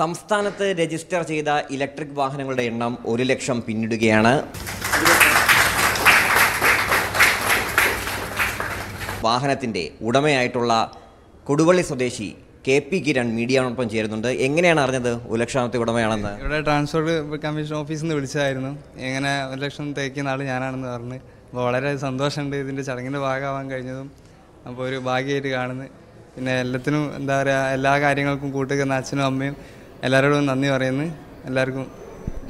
സംസ്ഥാനത്ത് രജിസ്റ്റർ ചെയ്ത ഇലക്ട്രിക് വാഹനങ്ങളുടെ എണ്ണം ഒരു ലക്ഷം പിന്നിടുകയാണ്. വാഹനത്തിന്റെ ഉടമയായിട്ടുള്ള കൊടുവള്ളി സ്വദേശി കെ പി കിരൺ മീഡിയയോടൊപ്പം ചേരുന്നുണ്ട്. എങ്ങനെയാണ് അറിഞ്ഞത്? ഒരു ലക്ഷാമത്തെ ഉടമയാണെന്ന്. ഇവിടെ ട്രാൻസ്പോർട്ട് കമ്മീഷൻ ഓഫീസിൽ നിന്ന് വിളിച്ചായിരുന്നു. എങ്ങനെ ഒരു ലക്ഷം തേക്കുന്ന ആൾ ഞാനാണെന്ന് പറഞ്ഞ്. അപ്പോൾ വളരെ സന്തോഷമുണ്ട് ഇതിന്റെ ചടങ്ങിന്റെ ഭാഗമാവാൻ കഴിഞ്ഞതും. അപ്പോൾ ഒരു ഭാഗ്യമായിട്ട് കാണുന്നത് പിന്നെ എല്ലാത്തിനും എന്താ പറയുക എല്ലാ കാര്യങ്ങൾക്കും കൂട്ടുക്കുന്ന അച്ഛനും അമ്മയും എല്ലാവരോടും നന്ദി പറയുന്നു. എല്ലാവർക്കും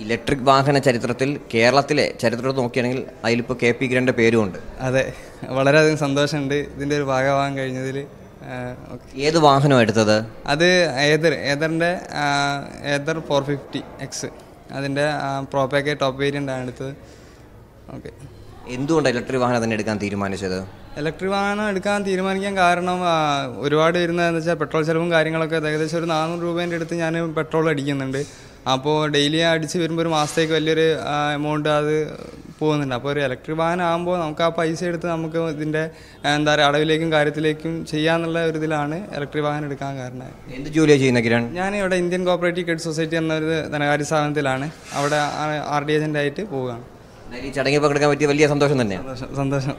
ഇലക്ട്രിക് വാഹന ചരിത്രത്തിൽ കേരളത്തിലെ ചരിത്രത്തിൽ നോക്കുകയാണെങ്കിൽ അതിലിപ്പോൾ കെ പി കിരണിന്റെ പേരുമുണ്ട്. അതെ വളരെയധികം സന്തോഷമുണ്ട്. ഇതിന്റെ ഒരു ഭാഗമാകാൻ കഴിഞ്ഞതിൽ ഏത് വാഹനം എടുത്തത്? അത് ഏതർ ഏതറിന്റെ ഏതർ ഫോർ ഫിഫ്റ്റി എക്സ് അതിന്റെ പ്രോപ്പേക്ക് ടോപ്പ് വേരിയന്റ് ആണ് എടുത്തത്. ഓക്കെ. എന്തുകൊണ്ട് ഇലക്ട്രിക് വാഹനം തന്നെ എടുക്കാൻ തീരുമാനിച്ചത്? ഇലക്ട്രിക് വാഹനം എടുക്കാൻ തീരുമാനിക്കാൻ കാരണം ഒരുപാട് വരുന്നതെന്ന് വെച്ചാൽ പെട്രോൾ ചിലവും കാര്യങ്ങളൊക്കെ ഏകദേശം ഒരു നാനൂറ് രൂപേന്റെ അടുത്ത് ഞാൻ പെട്രോൾ അടിക്കുന്നുണ്ട്. അപ്പോൾ ഡെയിലി അടിച്ച് വരുമ്പോൾ ഒരു മാസത്തേക്ക് വലിയൊരു എമൗണ്ട് അത് പോകുന്നുണ്ട്. അപ്പോൾ ഒരു ഇലക്ട്രിക് വാഹനം ആകുമ്പോൾ നമുക്ക് ആ പൈസ എടുത്ത് നമുക്ക് ഇതിന്റെ എന്താ പറയുക അടവിലേക്കും കാര്യത്തിലേക്കും ചെയ്യാന്നുള്ള ഒരു ഇതിലാണ് ഇലക്ട്രിക് വാഹനം എടുക്കാൻ കാരണം എന്ത് ജോലിയാണ് ചെയ്യുന്ന കിരാണ് ഞാൻ ഇവിടെ ഇന്ത്യൻ കോപ്പറേറ്റീവ് ക്രെഡിറ്റ് സൊസൈറ്റി എന്നൊരു ധനകാര്യ സ്ഥാപനത്തിലാണ്. അവിടെ ആർ ഡി ഏജന്റായിട്ട് പോവുകയാണ്. ഈ ചടങ്ങിൽ പങ്കെടുക്കാൻ പറ്റിയ വലിയ സന്തോഷം തന്നെയാണ് സന്തോഷം.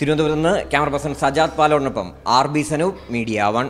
തിരുവനന്തപുരത്ത് നിന്ന് camera person Sajad പാലോടിനൊപ്പം R B Sanoop media one.